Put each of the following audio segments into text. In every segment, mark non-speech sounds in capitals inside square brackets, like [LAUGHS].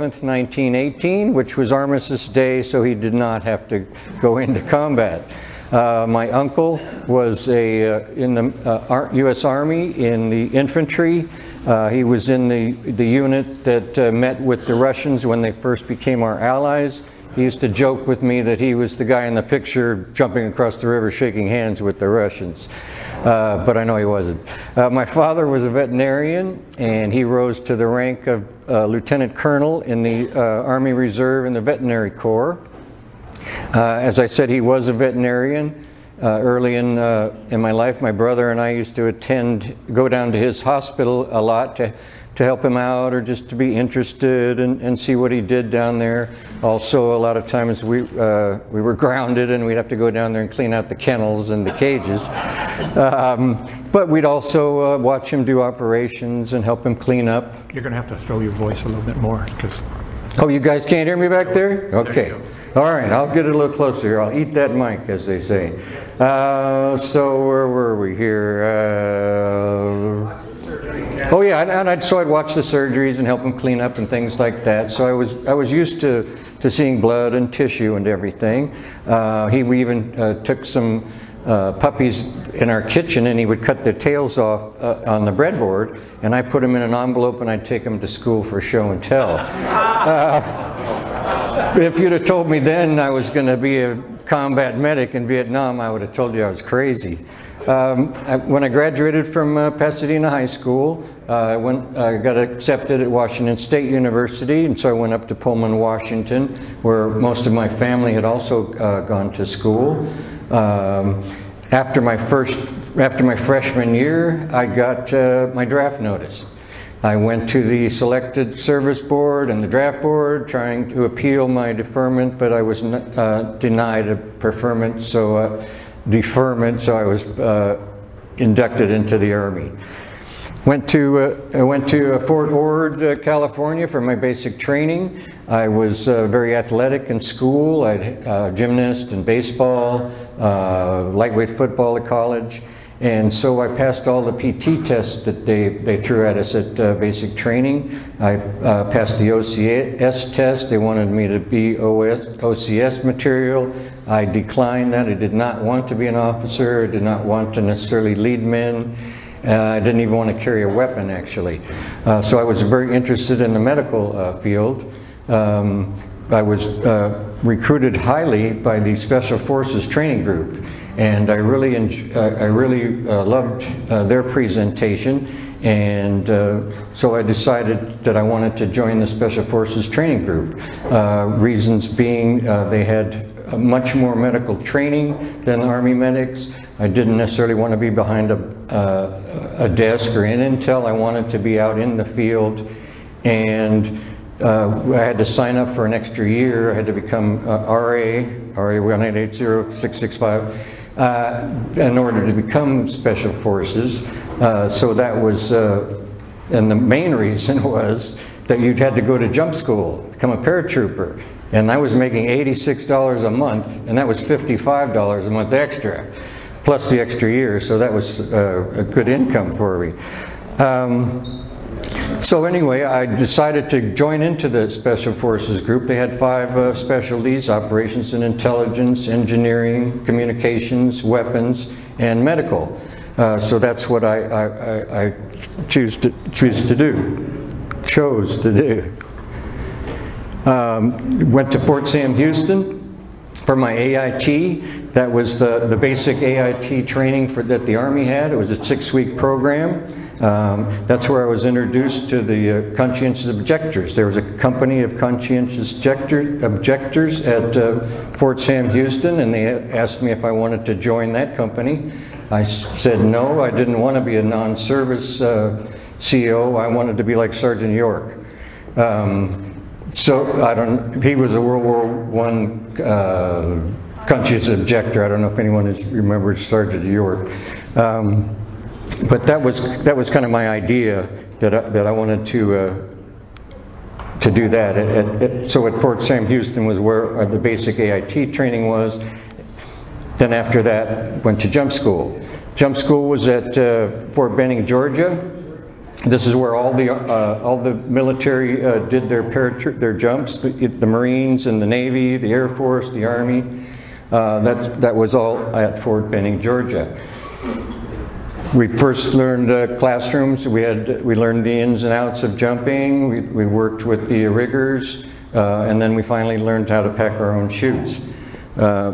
1918, which was Armistice Day, so he did not have to go into combat. Uh, my uncle was a, uh, in the uh, U.S. Army in the infantry. Uh, he was in the, the unit that uh, met with the Russians when they first became our allies. He used to joke with me that he was the guy in the picture jumping across the river shaking hands with the Russians. Uh, but I know he wasn't. Uh, my father was a veterinarian, and he rose to the rank of uh, lieutenant colonel in the uh, Army Reserve in the Veterinary Corps. Uh, as I said, he was a veterinarian. Early in, in my life, my brother and I used to attend, go down to his hospital a lot to to help him out or just to be interested and, and see what he did down there. Also, a lot of times we, uh, we were grounded and we'd have to go down there and clean out the kennels and the cages. Um, but we'd also uh, watch him do operations and help him clean up. You're going to have to throw your voice a little bit more because. Oh, you guys can't hear me back there? Okay. All right, I'll get a little closer here. I'll eat that mic, as they say. Uh, so where were we here? Oh yeah, and, I'd, so I'd watch the surgeries and help them clean up and things like that. So I was I was used to to seeing blood and tissue and everything. Uh, he even uh, took some uh, puppies in our kitchen and he would cut their tails off uh, on the breadboard and I put them in an envelope and I'd take them to school for show and tell. Uh, if you'd have told me then I was going to be a combat medic in Vietnam, I would have told you I was crazy. Um, I, when I graduated from uh, Pasadena High School, I went, I got accepted at Washington State University, and so I went up to Pullman, Washington, where most of my family had also uh, gone to school. Um, after my first, after my freshman year, I got uh, my draft notice. I went to the selected service board and the draft board trying to appeal my deferment, but I was uh, denied a preferment, so uh, deferment, so I was uh, inducted into the Army. Went to, uh, I went to uh, Fort Ord, uh, California for my basic training. I was uh, very athletic in school. I had uh, gymnast and baseball, lightweight football at college. And so I passed all the PT tests that they, they threw at us at uh, basic training. I uh, passed the OCS test. They wanted me to be OS, OCS material. I declined that. I did not want to be an officer. I did not want to necessarily lead men. Uh, I didn't even want to carry a weapon, actually. Uh, so I was very interested in the medical uh, field. Um, I was recruited highly by the Special Forces Training Group and I really, I really uh, loved uh, their presentation and uh, so I decided that I wanted to join the Special Forces Training Group. Reasons being they had much more medical training than the Army medics. I didn't necessarily want to be behind a, a desk or in intel. I wanted to be out in the field and uh, I had to sign up for an extra year. I had to become uh, RA, RA 1880665 uh, in order to become special forces. Uh, so that was, uh, and the main [LAUGHS] reason was that you'd had to go to jump school, become a paratrooper. And I was making $86 a month, and that was $55 a month extra, plus the extra year, so that was uh, a good income for me. Um, so anyway, I decided to join into the Special Forces group. They had five uh, specialties, operations and intelligence, engineering, communications, weapons, and medical. Uh, so that's what I, I, I, choose, to, choose to do, chose to do. Um, went to Fort Sam Houston for my AIT. That was the, the basic AIT training for, that the Army had. It was a six-week program. Um, that's where I was introduced to the uh, conscientious objectors. There was a company of conscientious objector, objectors at uh, Fort Sam Houston, and they asked me if I wanted to join that company. I said no, I didn't want to be a non-service uh, CO. I wanted to be like Sergeant York. Um, so I don't. He was a World War One uh, conscientious objector. I don't know if anyone remembers Sergeant York. Um, but that was that was kind of my idea that I, that I wanted to uh, to do that. At, at, so at Fort Sam Houston was where uh, the basic AIT training was. Then after that, went to jump school. Jump school was at uh, Fort Benning, Georgia. This is where all the, uh, all the military uh, did their their jumps, the, the Marines and the Navy, the Air Force, the Army. Uh, that's, that was all at Fort Benning, Georgia. We first learned uh, classrooms. We had we learned the ins and outs of jumping. We, we worked with the riggers, uh, and then we finally learned how to pack our own chutes. Uh,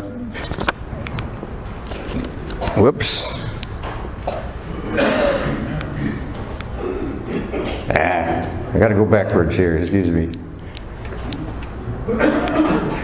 whoops. I got to go backwards here. Excuse me.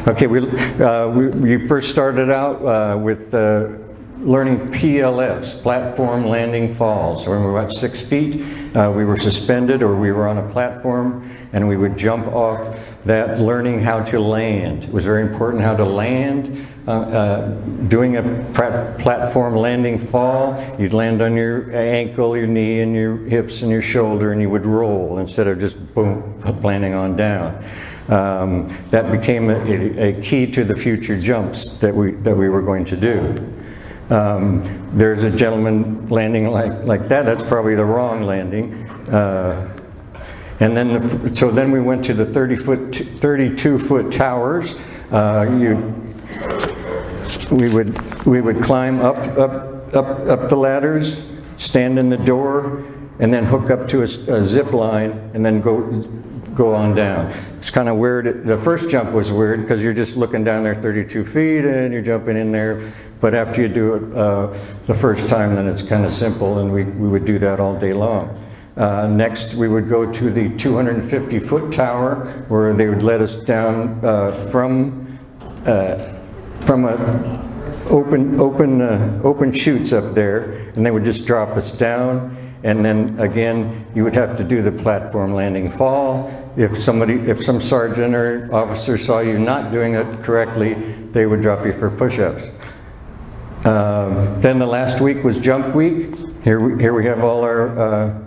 Okay, we, uh, we, we first started out uh, with uh, learning PLFs, platform landing falls. So when we were about six feet, uh, we were suspended or we were on a platform and we would jump off that learning how to land. It was very important how to land. Uh, uh, doing a platform landing fall, you'd land on your ankle, your knee, and your hips and your shoulder, and you would roll instead of just boom, landing on down. Um, that became a, a, key to the future jumps that we, that we were going to do. Um, there's a gentleman landing like, like that, that's probably the wrong landing. Uh, and then, the, so then we went to the 30 foot, 32 foot towers. Uh, you, we would, we would climb up, up, up, up the ladders, stand in the door, and then hook up to a, a zip line, and then go, go on down. It's kind of weird. The first jump was weird because you're just looking down there 32 feet and you're jumping in there. But after you do it uh, the first time, then it's kind of simple, and we, we would do that all day long. Uh, next, we would go to the 250 foot tower where they would let us down uh, from, uh, from a open, open, uh, open chutes up there, and they would just drop us down. And then again, you would have to do the platform landing fall. If somebody, if some sergeant or officer saw you not doing it correctly, they would drop you for push-ups. Um, then the last week was jump week. Here we, here we have all our uh,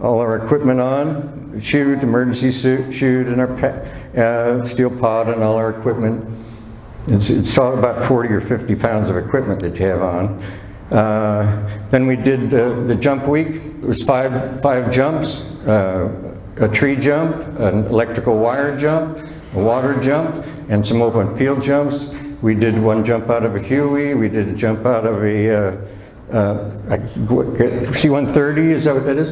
all our equipment on, chute, emergency suit, chute, and our uh, steel pod and all our equipment. It's, it's all about 40 or 50 pounds of equipment that you have on. Uh, then we did the, the, jump week. It was five, five jumps, uh, a tree jump, an electrical wire jump, a water jump, and some open field jumps. We did one jump out of a Huey. We did a jump out of a uh, uh, C-130, is that what that is?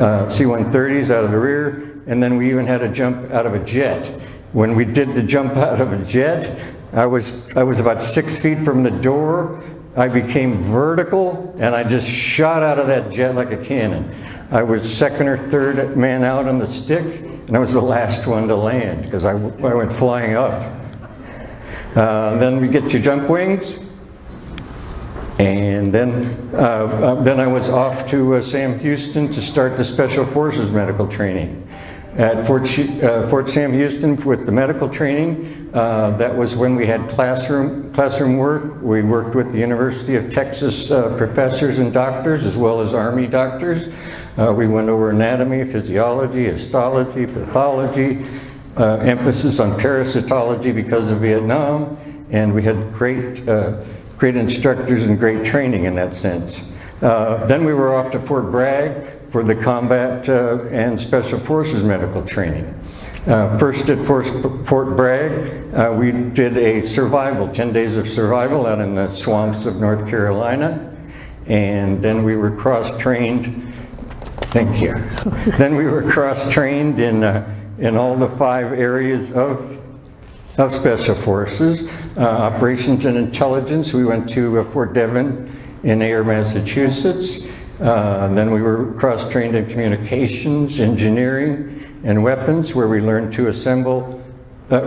Uh, C-130s out of the rear. And then we even had a jump out of a jet. When we did the jump [LAUGHS] out of a jet, I was, I was about six feet from the door. I became vertical and I just shot out of that jet like a cannon. I was second or third man out on the stick and I was the last one to land because I, I went flying up. Uh, then we get your jump wings. And then, uh, uh, then I was off to uh, Sam Houston to start the Special Forces medical training. At Fort, uh, Fort Sam Houston with the medical training, uh, that was when we had classroom, classroom work. We worked with the University of Texas professors and doctors as well as Army doctors. we went over anatomy, physiology, histology, pathology, uh, emphasis on parasitology because of Vietnam, and we had great, uh, great instructors and great training in that sense. Uh, then we were off to Fort Bragg for the combat uh, and special forces medical training. Uh, first at Fort, Bragg, uh, we did a survival, 10 days of survival out in the swamps of North Carolina. And then we were cross-trained, thank you. [LAUGHS] then we were cross-trained in in all the five areas of, of Special Forces. Uh, operations and intelligence, we went to uh, Fort Devens in Ayer, Massachusetts. Uh, then we were cross-trained in communications, engineering, and weapons, where we learned to assemble, uh,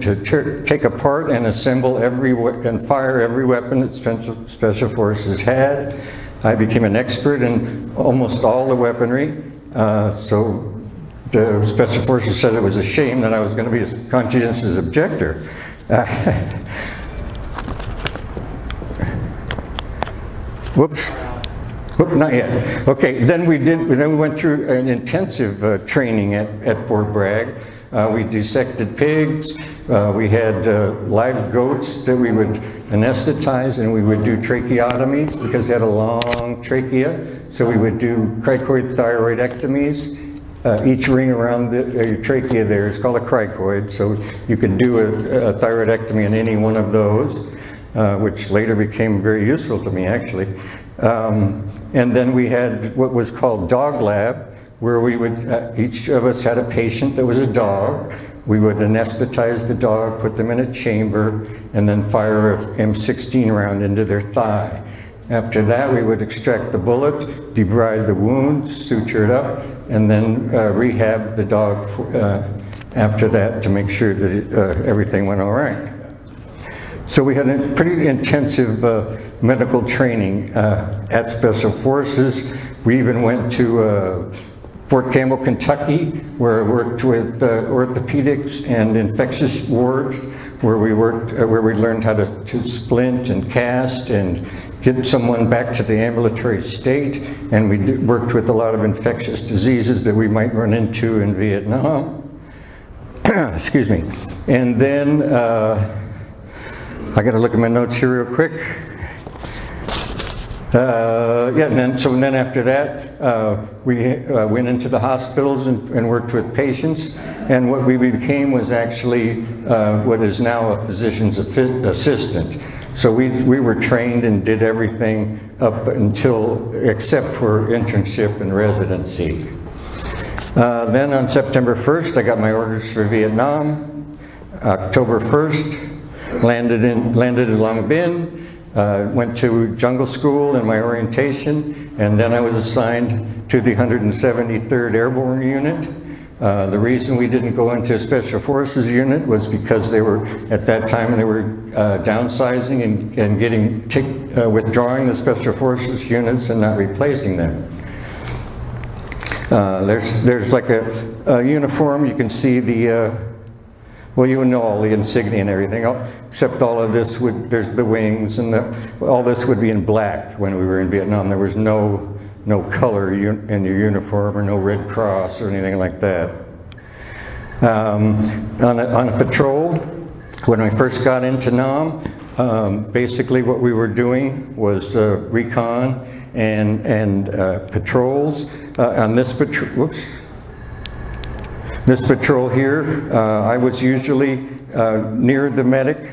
to take apart and assemble every and fire every weapon that Special, Special Forces had. I became an expert in almost all the weaponry, uh, so the Special Forces said it was a shame that I was going to be a conscientious objector. [LAUGHS] Whoops. Whoop, not yet. Okay, then we did. Then we went through an intensive uh, training at, at Fort Bragg. Uh, we dissected pigs. Uh, we had uh, live goats that we would anesthetize and we would do tracheotomies because they had a long trachea. So we would do cricoid thyroidectomies. Uh, each ring around the, uh, trachea there is called a cricoid, so you could do a, a thyroidectomy in any one of those, which later became very useful to me actually. Um, and then we had what was called dog lab, where we would, uh, each of us had a patient that was a dog. We would anesthetize the dog, put them in a chamber, and then fire a M16 round into their thigh. After that, we would extract the bullet, debride the wound, suture it up, and then uh, rehab the dog for, uh, after that to make sure that uh, everything went all right. So we had a pretty intensive uh, medical training uh, at Special Forces. We even went to uh, Fort Campbell, Kentucky, where I worked with uh, orthopedics and infectious wards, where we worked, uh, where we learned how to, to splint and cast and get someone back to the ambulatory state. And we did, worked with a lot of infectious diseases that we might run into in Vietnam. [CLEARS THROAT] Excuse me. And then uh, I got to look at my notes here real quick. Uh, yeah, and then, so then after that, uh, we uh, went into the hospitals and, and, worked with patients. And what we became was actually uh, what is now a physician's assistant. So we, we were trained and did everything up until, except for internship and residency. Uh, then on September 1st, I got my orders for Vietnam. October 1st, landed in, landed in Long Binh. Uh, went to jungle school in my orientation, and then I was assigned to the 173rd Airborne Unit. Uh, the reason we didn't go into a Special Forces unit was because they were, at that time, they were uh, downsizing and, and getting, uh, withdrawing the Special Forces units and not replacing them. Uh, there's, there's like a, a, uniform, you can see the uh, well, you know all the insignia and everything, except all of this would, there's the wings and the, all this would be in black when we were in Vietnam. There was no, no color in your uniform or no Red Cross or anything like that. Um, on, a, on a patrol, when I first got into Nam, um, basically what we were doing was uh, recon and, and uh, patrols. Uh, on this patrol, whoops, this patrol here, uh, I was usually uh, near the medic.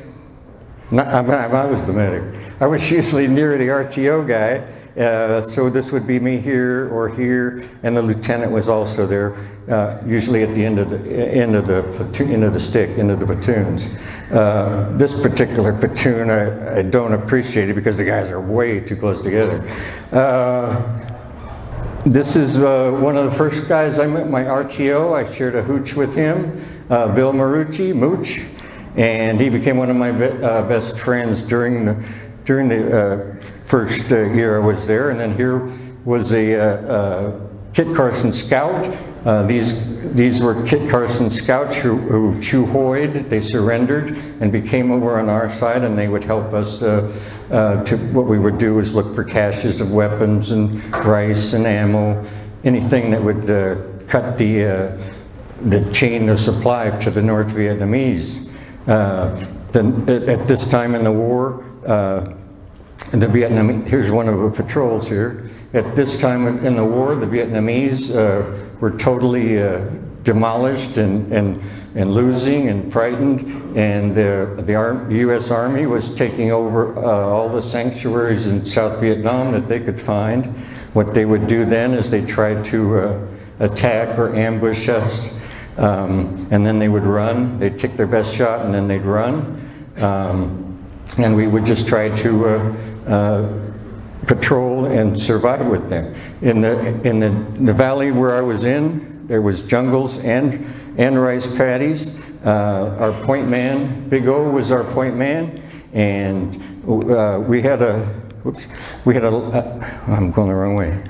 Not, I, I, was the medic. I was [LAUGHS] usually near the RTO guy. Uh, so this would be me here or here, and the lieutenant was also there, uh, usually at the end of the end of the platoon, end of the stick, end of the platoons. Uh, this particular platoon, I, I, don't appreciate it because the guys are way too close together. This is uh, one of the first guys I met, my RTO. I shared a hooch with him, uh, Bill Marucci, Mooch, and he became one of my be uh, best friends during the during the uh, first uh, year I was there. And then here was a uh, Kit Carson scout. these these were Kit Carson scouts who, who Chu Hoyed. They surrendered and became over on our side, and they would help us uh, to what we would do is look for caches of weapons and rice and ammo, anything that would uh, cut the, uh, the chain of supply to the North Vietnamese. Uh, then at this time in the war, uh, the Vietnam, here's one of the patrols here. At this time in the war, the Vietnamese were totally demolished and, and and losing and frightened, and uh, the Ar U.S. Army was taking over uh, all the sanctuaries in South Vietnam that they could find. What they would do then is they tried to uh, attack or ambush us, um, and then they would run. They'd take their best shot, and then they'd run. Um, and we would just try to uh, uh, patrol and survive with them. In the, in the, the valley where I was in, there was jungles and and rice paddies. Uh, our point man, Big O was our point man, and uh, we had a, whoops, we had a, uh, I'm going the wrong way.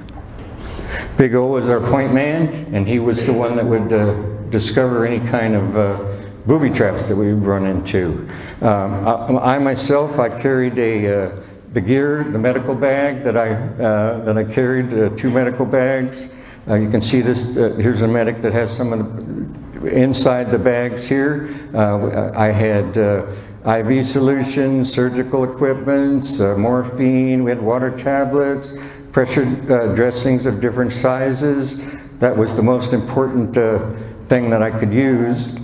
Big O was our point man, and he was the one that would uh, discover any kind of uh, booby traps that we would run into. Um, I, I, myself, I carried a, uh, the gear, the medical bag that I, that I carried, two medical bags. You can see this, here's a medic that has some of the inside the bags here, uh, I had uh, IV solutions, surgical equipment, uh, morphine, we had water tablets, pressure uh, dressings of different sizes. That was the most important uh, thing that I could use.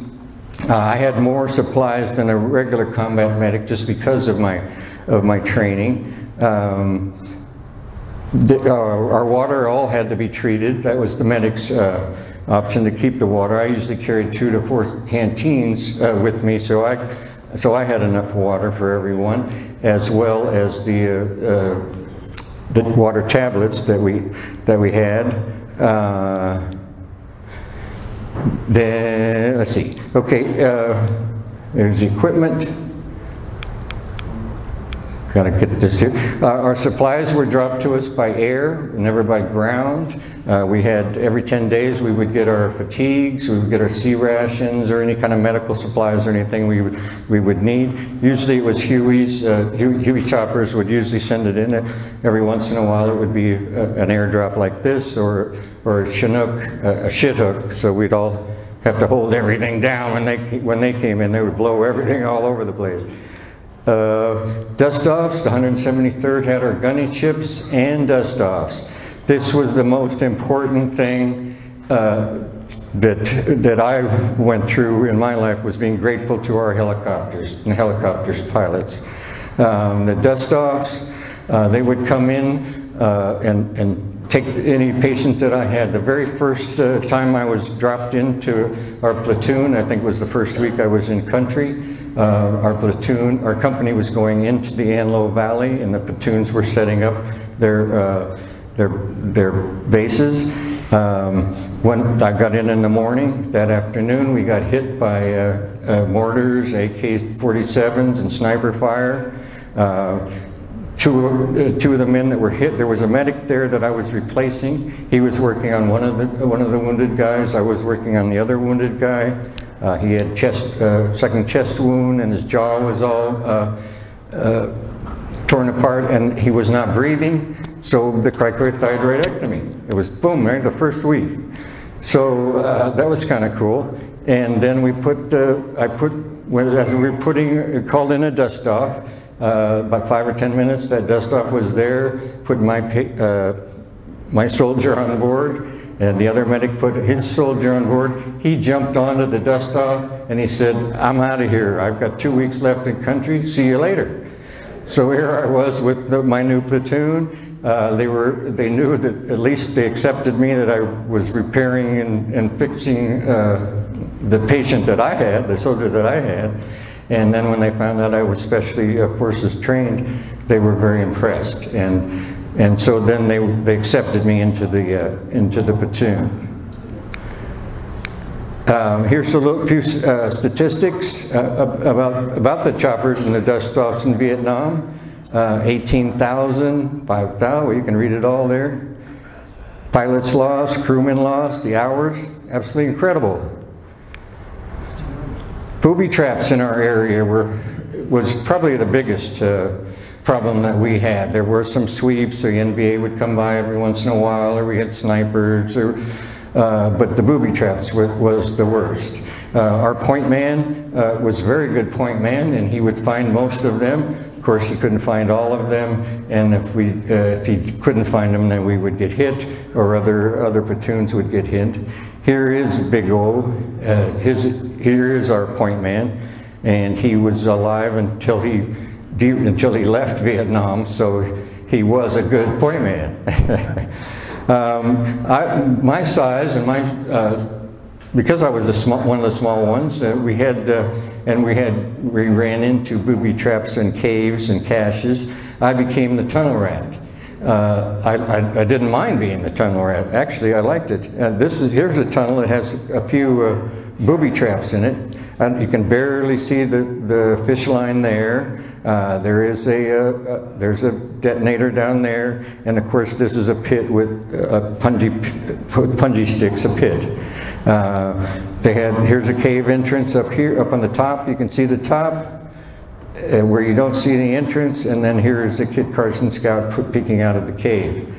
Uh, I had more supplies than a regular combat medic just because of my, of my training. Um, the, uh, our water all had to be treated. That was the medic's uh, option to keep the water. I usually carried two to four canteens uh, with me, so I, so I had enough water for everyone, as well as the, uh, uh, the water tablets that we, that we had. Uh, then, let's see, okay, there's equipment. Got to get this here. Uh, our supplies were dropped to us by air, never by ground. Uh, we had, every 10 days, we would get our fatigues, we would get our C rations, or any kind of medical supplies or anything we would, we would need. Usually it was Huey's, uh, Huey, choppers would usually send it in. Every once in a while it would be a, an airdrop like this, or, or a Chinook, a, a shit hook, so we'd all have to hold everything down when they, when they came in. They would blow everything all over the place. Uh, dust-offs, the 173rd had our gunships and dust-offs. This was the most important thing uh, that, that I went through in my life was being grateful to our helicopters and helicopters pilots. Um, the dust-offs, uh, they would come in uh, and, and take any patient that I had. The very first uh, time I was dropped into our platoon, I think was the first week I was in country, uh, our platoon, our company was going into the An Lao Valley and the platoons were setting up their, uh, their, their bases. Um, when I got in in the morning, that afternoon we got hit by uh, uh mortars, AK-47s and sniper fire. Uh, two, uh, two of the men that were hit, there was a medic there that I was replacing. He was working on one of the, one of the wounded guys. I was working on the other wounded guy. Uh, he had chest, uh, second chest wound and his jaw was all uh, uh torn apart and he was not breathing. So the cricothyroidectomy, it was boom, right, the first week. So uh, that was kind of cool. And then we put the, I put, as we were putting, called in a dust off, uh, about five or 10 minutes, that dust off was there, put my, my soldier on board, and the other medic put his soldier on board. He jumped onto the dust off and he said, I'm out of here. I've got two weeks left in country. See you later. So here I was with the, my new platoon. Uh, they were, they knew that at least they accepted me that I was repairing and, and fixing uh, the patient that I had, the soldier that I had. And then when they found out I was specially uh, forces trained, they were very impressed. And and so then they, they accepted me into the, uh, into the platoon. Um, here's a few uh, statistics uh, about, about the choppers and the dust-offs in Vietnam. Uh, 18,000, 5,000, well, you can read it all there. Pilots lost, crewmen lost, the hours, absolutely incredible. Booby traps in our area were, was probably the biggest uh, problem that we had. There were some sweeps, the NVA would come by every once in a while, or we had snipers, or, uh, but the booby traps was, was the worst. Uh, our point man uh, was a very good point man, and he would find most of them. Of course, he couldn't find all of them, and if we uh, if he couldn't find them, then we would get hit, or other other platoons would get hit. Here is Big O. Uh, his here is our point man, and he was alive until he until he left Vietnam, so he was a good point man. [LAUGHS] um, I, my size and my, uh, because I was small, one of the small ones, uh, we had, uh, and we had, we ran into booby traps and caves and caches. I became the tunnel rat. Uh, I, I, I, didn't mind being the tunnel rat. Actually, I liked it. Uh, this is here's a tunnel that has a few uh, booby traps in it. You can barely see the, the fish line there. Uh, there is a, uh, uh, there's a detonator down there, and of course this is a pit with uh, punji, punji sticks, a pit. Uh, they had, here's a cave entrance up here, up on the top, you can see the top, where you don't see any entrance, and then here is the Kit Carson Scout peeking out of the cave.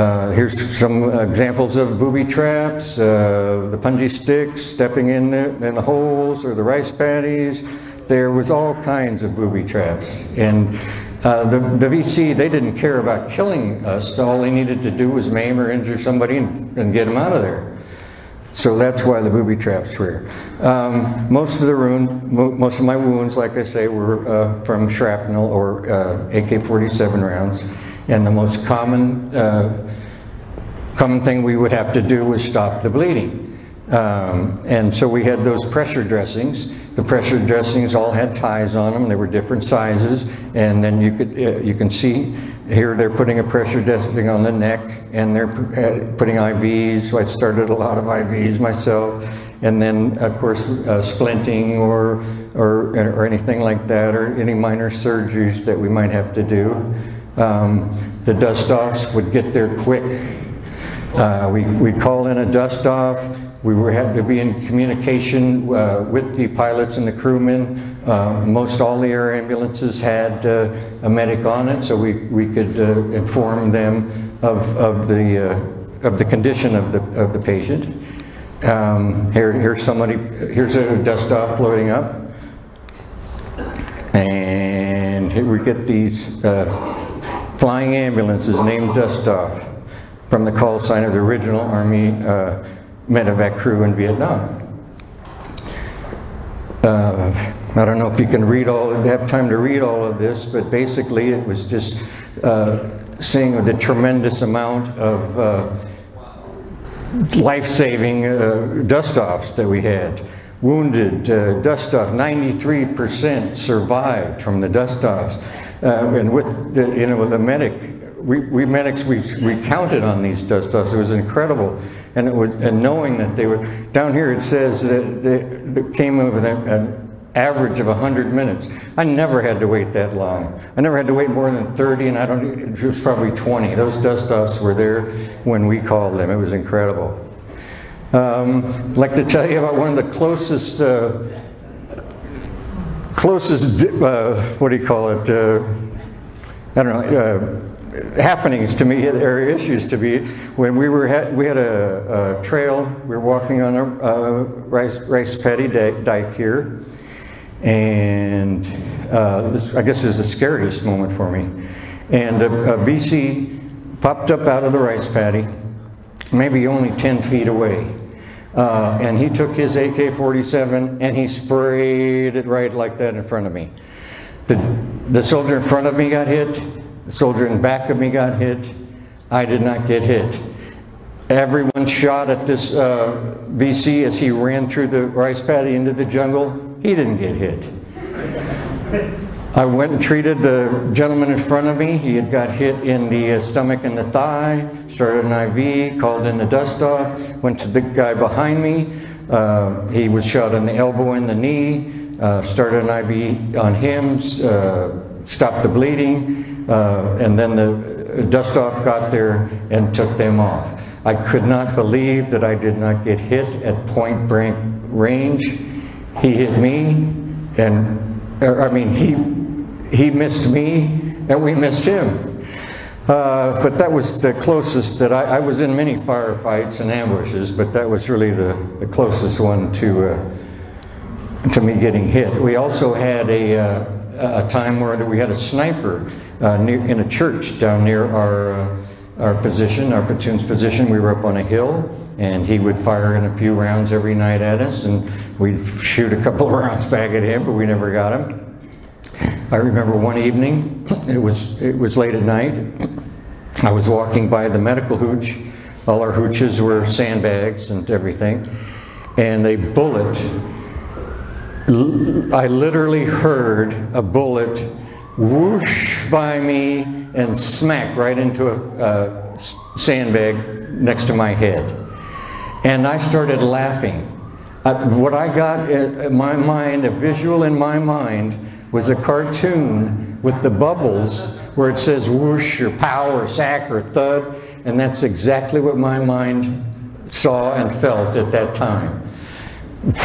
Uh, here's some examples of booby traps, uh, the punji sticks, stepping in the, in the holes or the rice paddies. There was all kinds of booby traps. And uh, the, the VC, they didn't care about killing us. All they needed to do was maim or injure somebody and, and get them out of there. So that's why the booby traps were. Um, most of the wound, mo most of my wounds, like I say, were uh, from shrapnel or uh, AK-47 rounds. And the most common, uh, common thing we would have to do was stop the bleeding. Um, and so we had those pressure dressings. The pressure dressings all had ties on them. They were different sizes. And then you could, uh, you can see here they're putting a pressure dressing on the neck and they're uh, putting IVs. So I started a lot of IVs myself. And then, of course, uh, splinting or, or, or anything like that, or any minor surgeries that we might have to do. Um, the dust-offs would get there quick. Uh, we, we'd call in a dust-off. We were had to be in communication uh, with the pilots and the crewmen. Uh, most all the air ambulances had uh, a medic on it, so we, we could uh, inform them of, of, the, uh, of the condition of the, of the patient. Um, here, here's somebody, here's a dust-off loading up. And here we get these flying ambulances named Dust-Off from the call sign of the original Army uh, medevac crew in Vietnam. Uh, I don't know if you can read all, have time to read all of this, but basically it was just uh, seeing the tremendous amount of uh, life-saving uh, dust-offs that we had. Wounded, uh, dust-off, 93% survived from the dust-offs. Uh, and with the, you know, with the medic, we, we medics, we, we counted on these dust-offs. It was incredible. And, it was, and knowing that they were, down here it says that they, they came over an, average of 100 minutes. I never had to wait that long. I never had to wait more than 30, and I don't, it was probably 20. Those dust-offs were there when we called them. It was incredible. Um, I'd like to tell you about one of the closest uh, closest, uh, what do you call it, uh, I don't know, uh, happenings to me, [LAUGHS] or issues to me, when we were, had, we had a, a, trail, we were walking on a, a rice, rice paddy dike here, and uh, this, I guess is the scariest moment for me. And a, a VC popped up out of the rice paddy, maybe only 10 feet away. Uh, and he took his AK-47 and he sprayed it right like that in front of me. The, the soldier in front of me got hit. The soldier in back of me got hit. I did not get hit. Everyone shot at this uh, VC as he ran through the rice paddy into the jungle. He didn't get hit. I went and treated the gentleman in front of me. He had got hit in the uh, stomach and the thigh, started an IV, called in the dust off, went to the guy behind me. Uh, he was shot in the elbow and the knee, uh, started an IV on him, uh, stopped the bleeding, uh, and then the dust off got there and took them off. I could not believe that I did not get hit at point blank range. He hit me, and I mean, he, he missed me and we missed him. Uh, but that was the closest that I, I, was in many firefights and ambushes, but that was really the, the closest one to, uh, to me getting hit. We also had a, uh, a time where we had a sniper uh, near, in a church down near our, uh, our position, our platoon's position. We were up on a hill, and he would fire in a few rounds every night at us, and we'd shoot a couple of [LAUGHS] rounds back at him, but we never got him. I remember one evening, it was, it was late at night, I was walking by the medical hooch, all our hooches were sandbags and everything, and a bullet, I literally heard a bullet whoosh by me and smack right into a, a sandbag next to my head. And I started laughing. Uh, what I got in my mind, a visual in my mind, was a cartoon with the bubbles where it says whoosh or pow or sack or thud, and that's exactly what my mind saw and felt at that time.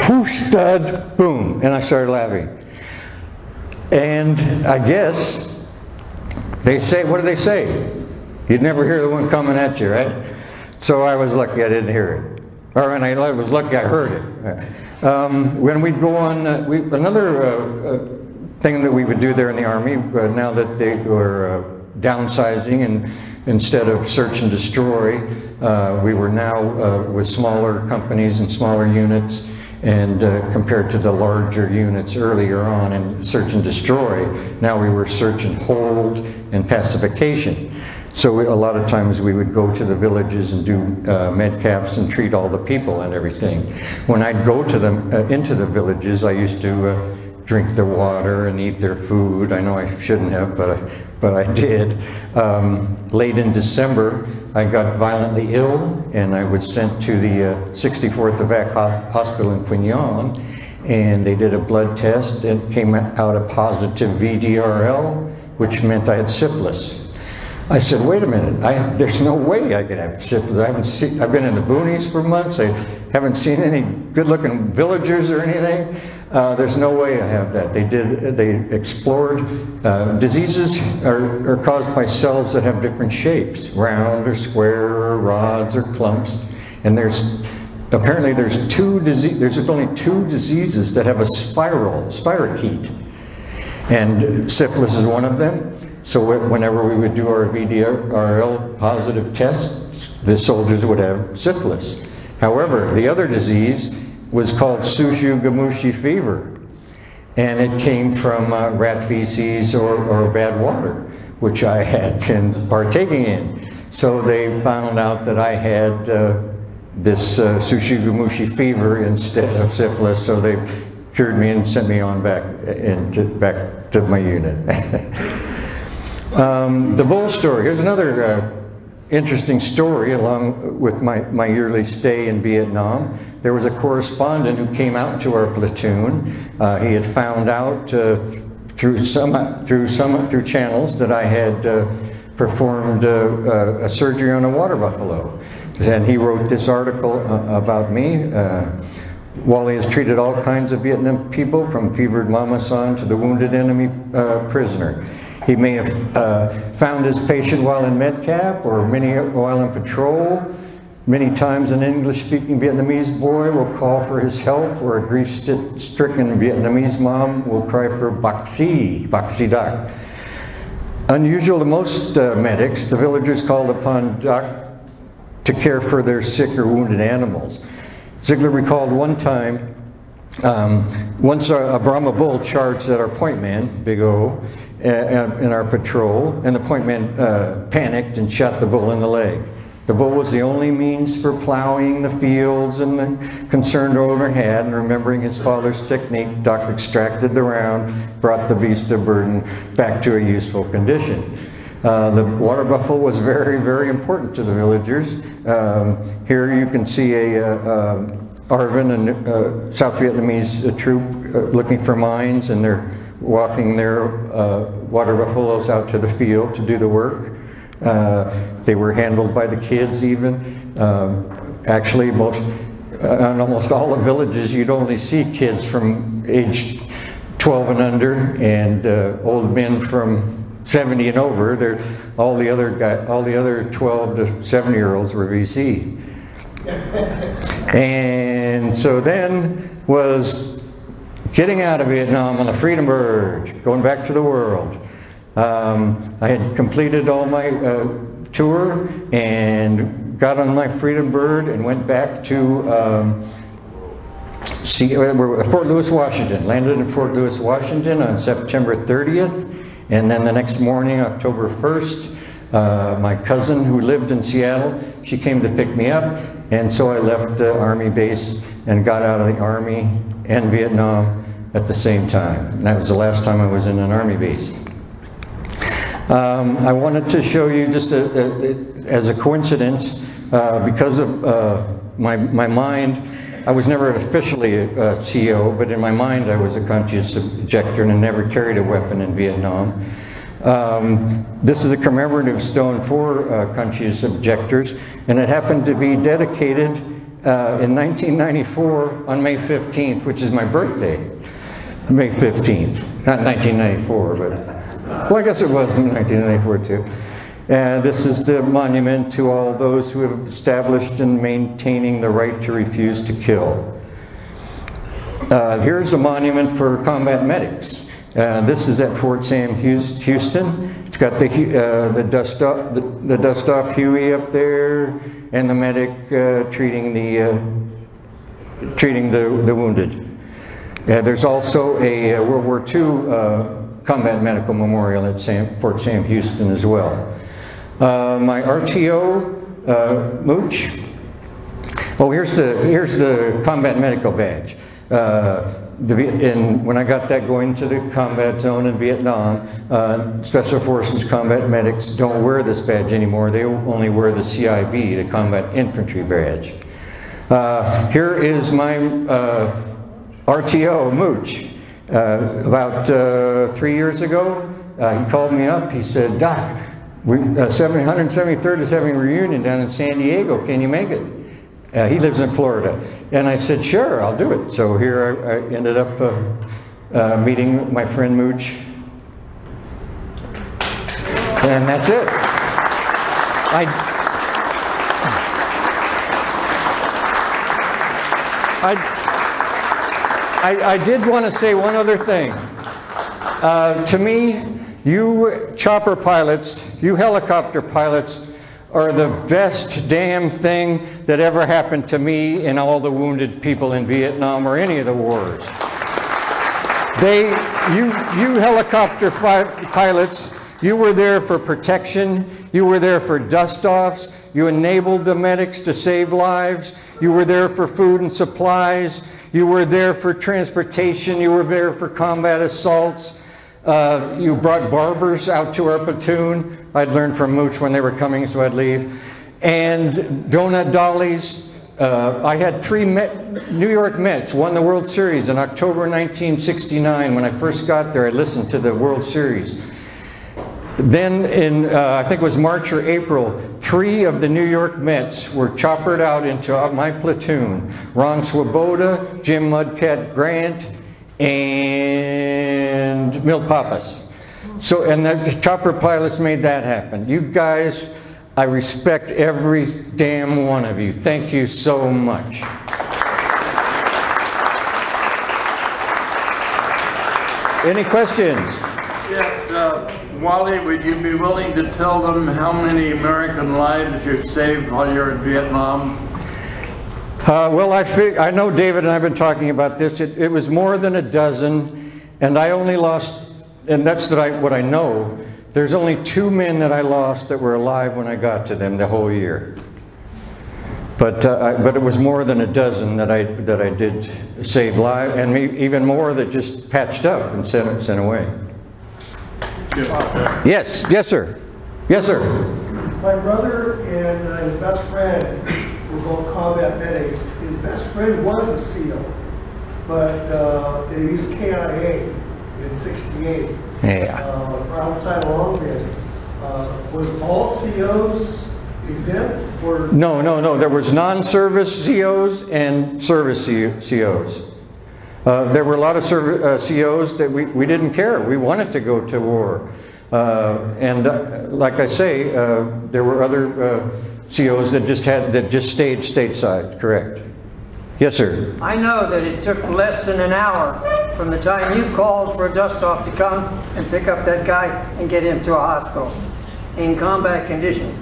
Whoosh, thud, boom, and I started laughing. And I guess they say, what do they say? You'd never hear the one coming at you, right? So I was lucky I didn't hear it. Or and I was lucky I heard it. Um, when we'd go on, uh, we, another uh, uh, thing that we would do there in the Army, uh, now that they were uh, downsizing and instead of search and destroy, we were now with smaller companies and smaller units and uh, compared to the larger units earlier on in search and destroy, now we were search and hold and pacification. So we, a lot of times we would go to the villages and do uh, med caps and treat all the people and everything. When I'd go to them uh, into the villages, I used to uh, drink their water and eat their food. I know I shouldn't have, but I, but I did. Um, late in December, I got violently ill and I was sent to the uh, 64th Evac ho Hospital in Qui Nhon and they did a blood test and came out a positive VDRL, which meant I had syphilis. I said, wait a minute, I, there's no way I could have syphilis. I haven't seen, I've been in the boonies for months. I haven't seen any good looking villagers or anything. Uh, there's no way I have that. They did, they explored, uh, diseases are, are caused by cells that have different shapes, round or square or rods or clumps. And there's, apparently there's two disease, there's only two diseases that have a spiral, spirochete. And syphilis is one of them. So whenever we would do our VDRL positive tests, the soldiers would have syphilis. However, the other disease was called Tsutsugamushi fever. And it came from uh, rat feces or, or bad water, which I had been partaking in. So they found out that I had uh, this uh, Tsutsugamushi fever instead of syphilis, so they cured me and sent me on back, into, back to my unit. [LAUGHS] Um, the bull story. Here's another uh, interesting story along with my, my yearly stay in Vietnam. There was a correspondent who came out to our platoon. Uh, he had found out uh, through some through some through channels that I had uh, performed uh, uh, a surgery on a water buffalo, and he wrote this article about me. Wally has treated all kinds of Vietnam people, from fevered Mama San to the wounded enemy prisoner. He may have uh, found his patient while in MedCap or many while in patrol. Many times an English-speaking Vietnamese boy will call for his help or a grief-stricken Vietnamese mom will cry for Bac si, Bac si Doc. Unusual to most uh, medics, the villagers called upon Doc to care for their sick or wounded animals. Ziegler recalled one time, um, once a, a Brahma bull charged at our point man, Big O, in our patrol, and the point man uh, panicked and shot the bull in the leg. The bull was the only means for plowing the fields, and the concerned owner had, and remembering his father's technique, Doc extracted the round, brought the beast of burden back to a useful condition. Uh, the water buffalo was very, very important to the villagers. Um, here you can see a, uh, uh ARVN, a uh, South Vietnamese uh, troop, looking for mines, and they're walking their uh, water buffaloes out to the field to do the work. Uh, they were handled by the kids even. Um, actually, most, uh, in almost all the villages, you'd only see kids from age 12 and under and uh, old men from 70 and over. They're, all the other guy, all the other 12 to 70 year olds were VC. [LAUGHS] and so then was getting out of Vietnam on the Freedom Bird, going back to the world. Um, I had completed all my uh, tour and got on my Freedom Bird and went back to um, see, uh, Fort Lewis, Washington. Landed in Fort Lewis, Washington on September 30th. And then the next morning, October 1st, uh, my cousin who lived in Seattle, she came to pick me up. And so I left the Army base and got out of the Army and Vietnam at the same time. That was the last time I was in an Army base. Um, I wanted to show you just a, a, as a coincidence, uh, because of uh, my, my mind, I was never officially a, a, CO, but in my mind I was a conscientious objector and never carried a weapon in Vietnam. Um, this is a commemorative stone for uh, conscientious objectors, and it happened to be dedicated uh, in 1994 on May 15th, which is my birthday. May 15th, not 1994, but, well, I guess it was 1994 too. And this is the monument to all those who have established and maintaining the right to refuse to kill. Uh, here's a monument for combat medics. Uh, this is at Fort Sam Houston. It's got the, uh, the dust off, the, the dust off Huey up there, and the medic uh, treating the uh, treating the, the wounded. There's also a uh, World War II uh, combat medical memorial at Sam, Fort Sam Houston as well. Uh, my RTO, Mooch, Oh, here's the, here's the combat medical badge. The, when I got that going to the combat zone in Vietnam, uh, Special Forces combat medics don't wear this badge anymore. They only wear the CIB, the combat infantry badge. Uh, here is my uh, RTO, Mooch. Uh, about uh, three years ago, uh, he called me up. He said, Doc, we, uh, 773rd is having a reunion down in San Diego. Can you make it? Uh, he lives in Florida. And I said, sure, I'll do it. So here I, I ended up uh, uh, meeting my friend Mooch. And that's it. I, I, I, I did want to say one other thing. Uh, to me, you chopper pilots, you helicopter pilots, are the best damn thing that ever happened to me and all the wounded people in Vietnam or any of the wars. They, you, you helicopter pilots, you were there for protection, you were there for dust-offs, you enabled the medics to save lives, you were there for food and supplies, you were there for transportation, you were there for combat assaults, uh, you brought barbers out to our platoon. I'd learned from Mooch when they were coming, so I'd leave. And donut dollies. Uh, I had three Met, New York Mets won the World Series in October 1969. When I first got there, I listened to the World Series. Then in, uh, I think it was March or April, three of the New York Mets were choppered out into uh, my platoon. Ron Swoboda, Jim Mudcat Grant, and Milt Pappas. So, and the chopper pilots made that happen. You guys, I respect every damn one of you. Thank you so much. Any questions? Yes, uh, Wally, would you be willing to tell them how many American lives you've saved while you're in Vietnam? Uh, well, I, I know David and I have been talking about this. It, it was more than a dozen, and I only lost, and that's that I, what I know. There's only two men that I lost that were alive when I got to them the whole year. But, uh, I, but it was more than a dozen that I, that I did save live, and me, even more that just patched up and sent, sent away. Yes, yes, sir. Yes, sir. My brother and uh, his best friend were both combat medics. His best friend was a SEAL, but uh, he was KIA in 68. Yeah. Uh, outside of Longview. Uh, was all COs exempt or? No, no, no. There was non-service COs and service COs. Uh, there were a lot of uh, COs that we, we didn't care. We wanted to go to war. Uh, and uh, like I say, uh, there were other COs that just had that just stayed stateside. Correct. Yes, sir. I know that it took less than an hour from the time you called for a dust-off to come and pick up that guy and get him to a hospital in combat conditions.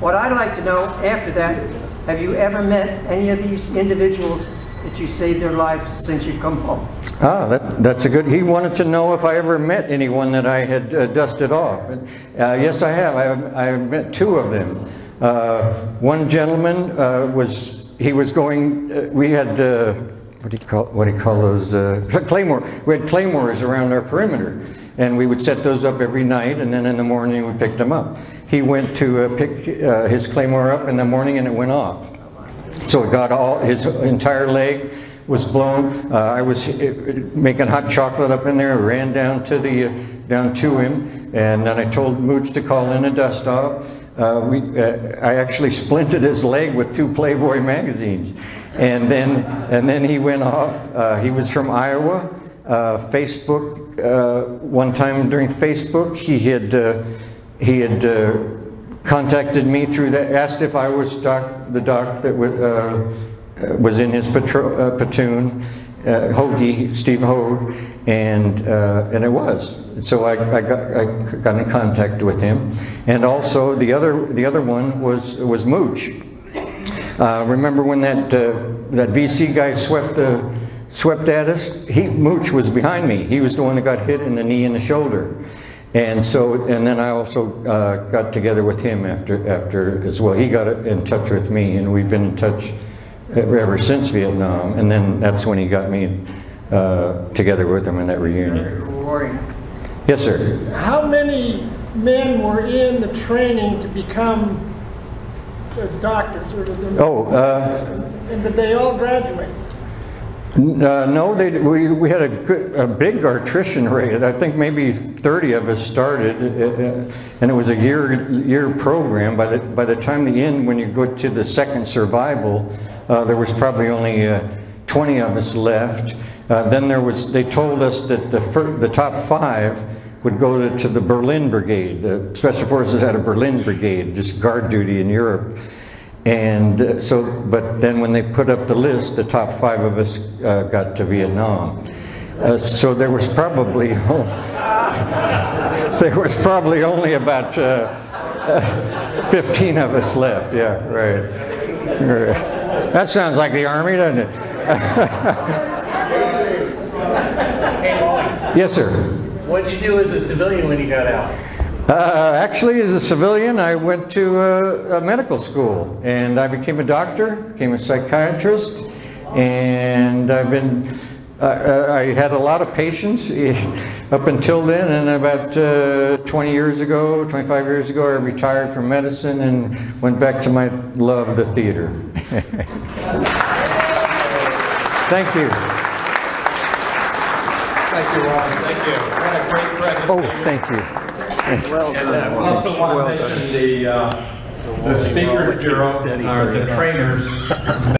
What I'd like to know after that, have you ever met any of these individuals that you saved their lives since you come home? Ah, that, that's a good. He wanted to know if I ever met anyone that I had uh, dusted off. And, uh, yes, I have. I I met two of them. Uh, one gentleman uh, was he was going. Uh, we had uh, what do you call what do you call those [LAUGHS] claymore? We had claymores around our perimeter, and we would set those up every night, and then in the morning we picked them up. He went to pick his claymore up in the morning, and it went off. So it got all, his entire leg was blown. Uh, I was uh, making hot chocolate up in there, ran down to the, uh, down to him, and then I told Mooch to call in a dust off. Uh, we, uh, I actually [LAUGHS] splinted his leg with two Playboy magazines. And then, and then he went off. Uh, he was from Iowa. Facebook, one time during Facebook, he had, he had contacted me through that, asked if I was doc, the doc that wa- uh, was in his patro- uh, platoon, uh, Hoagie, Steve Hoag, and, uh, and it was. So I, I got, I got in contact with him. And also, the other, the other one was, was Mooch. Uh, remember when that, uh, that VC guy swept, uh, swept at us? He, Mooch was behind me. He was the one that got hit in the knee and the shoulder. And so, and then I also uh, got together with him after, after as well. He got in touch with me, and we've been in touch ever since Vietnam. And then that's when he got me uh, together with him in that reunion. Yes, sir. How many men were in the training to become doctors or the, Oh, uh, and did they all graduate? Uh, no, they, we, we had a good, a big attrition rate. I think maybe 30 of us started, uh, uh, and it was a year, year program. By the, by the time the end, when you go to the second survival, uh, there was probably only uh, 20 of us left. Uh, then there was, they told us that the, the top five would go to, to the Berlin Brigade. The Special Forces had a Berlin Brigade, just guard duty in Europe. And uh, so, but then when they put up the list, the top five of us uh, got to Vietnam. Uh, so there was probably, [LAUGHS] there was probably only about uh, uh, 15 of us left. Yeah, right. Right. That sounds like the Army, doesn't it? [LAUGHS] Yes, sir. What'd you do as a civilian when you got out? Uh, actually, as a civilian, I went to a, a medical school and I became a doctor, became a psychiatrist, and I've been, uh, uh, I had a lot of patients [LAUGHS] up until then, and about uh, 20 years ago, 25 years ago, I retired from medicine and went back to my love, the theater. [LAUGHS] Thank you. Thank you, Ron. Thank you. What a great presentation. Oh, thank you. And uh, we also want to mention the, uh, the speakers bureau, or the trainers